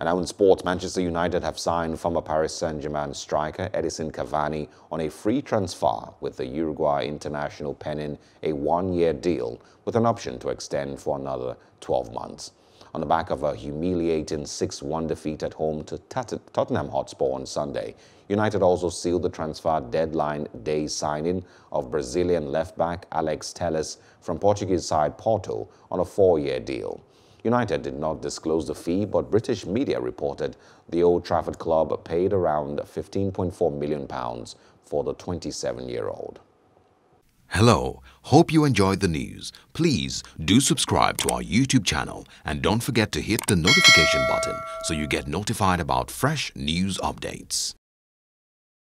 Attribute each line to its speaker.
Speaker 1: And now in sports, Manchester United have signed former Paris Saint-Germain striker Edinson Cavani on a free transfer with the Uruguay international penning a one-year deal with an option to extend for another 12 months. On the back of a humiliating 6-1 defeat at home to Tottenham Hotspur on Sunday, United also sealed the transfer deadline day signing of Brazilian left-back Alex Telles from Portuguese side Porto on a four-year deal. United did not disclose the fee, but British media reported the Old Trafford club paid around £15.4 million for the 27-year-old.
Speaker 2: Hello, hope you enjoyed the news. Please do subscribe to our YouTube channel and don't forget to hit the notification button so you get notified about fresh news updates.